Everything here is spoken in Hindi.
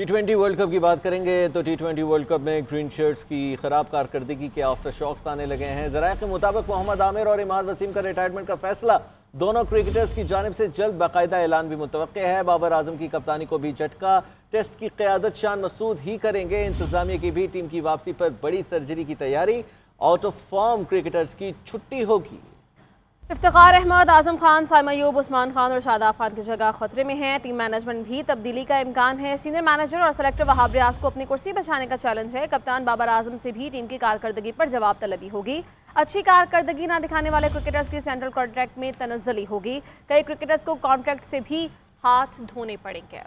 टी वर्ल्ड कप की बात करेंगे तो टी वर्ल्ड कप में ग्रीन शर्ट्स की खराब कारकर्दगी के आफ्टर शॉक्स आने लगे हैं। जराये के मुताबिक मोहम्मद आमिर और इमाद वसीम का रिटायरमेंट का फैसला। दोनों क्रिकेटर्स की जानब से जल्द बाकायदा ऐलान भी मुतव है। बाबर आज़म की कप्तानी को भी झटका। टेस्ट की क्यादत शान मसूद ही करेंगे। इंतजामिया की भी टीम की वापसी पर बड़ी सर्जरी की तैयारी। आउट ऑफ़ फॉर्म क्रिकेटर्स की छुट्टी होगी। इफ्तार अहमद आज़म खान सामयूब उस्मान खान और शादाब खान की जगह खतरे में है। टीम मैनेजमेंट भी तब्दीली का इम्कान है। सीनियर मैनेजर और सेलेक्टर वहाब रियाज को अपनी कुर्सी बचाने का चैलेंज है। कप्तान बाबर आज़म से भी टीम की कारकर्दगी पर जवाब तलबी होगी। अच्छी कारकर्दगी न दिखाने वाले क्रिकेटर्स की सेंट्रल कॉन्ट्रैक्ट में तनजली होगी। कई क्रिकेटर्स को कॉन्ट्रैक्ट से भी हाथ धोने पड़ेंगे।